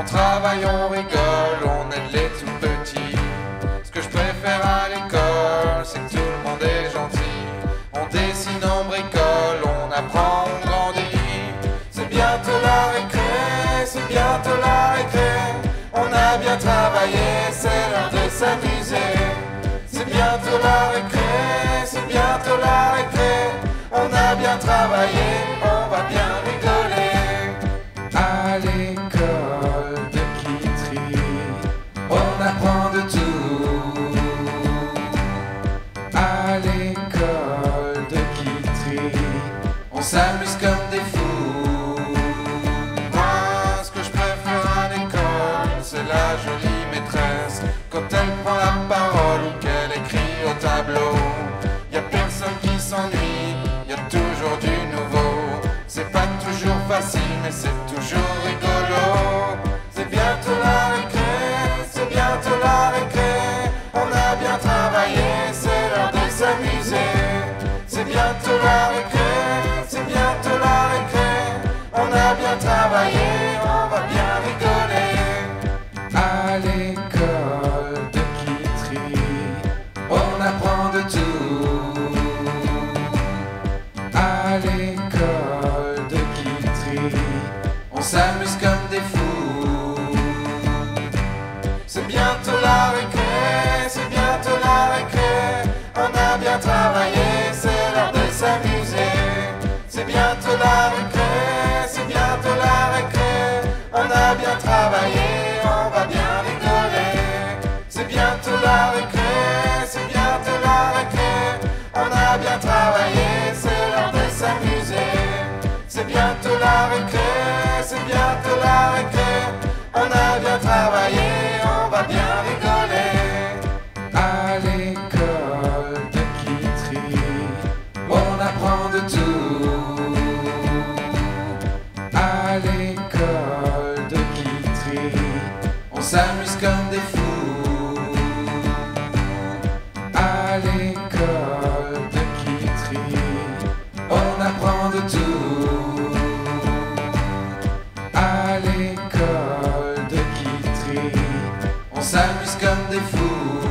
On travaille, on rigole, on aide les tout petits. Ce que je préfère à l'école, c'est que tout le monde est gentil. On dessine, on bricole, on apprend, on grandit. C'est bientôt la récré, c'est bientôt la récré. On a bien travaillé, c'est l'heure de s'amuser. C'est bientôt la récré, c'est bientôt la récré. On a bien travaillé, on va bien rigoler. À l'école on s'amuse comme des fous. Moi, ce que je préfère à l'école, c'est la jolie maîtresse. Quand elle prend la parole ou qu'elle écrit au tableau, y a personne qui s'ennuie, y a toujours du nouveau. C'est pas toujours facile, mais c'est toujours rigolo. Travaillé, on va bien rigoler. À l'école de Kitry, on apprend de tout. À l'école de Kitry, on s'amuse comme des fous. C'est bientôt la récré, c'est bientôt la récré. On a bien travaillé, c'est l'heure de s'amuser. C'est bientôt la récré, bien travaillé, on va bien rigoler. C'est bientôt la récré, c'est bientôt la récré. On a bien travaillé, c'est l'heure de s'amuser. C'est bientôt la récré, c'est bientôt la récré. On a bien travaillé, on va bien rigoler. À l'école de Kitry, on apprend de tout. On s'amuse comme des fous. À l'école de Kitry, on apprend de tout. À l'école de Kitry, on s'amuse comme des fous.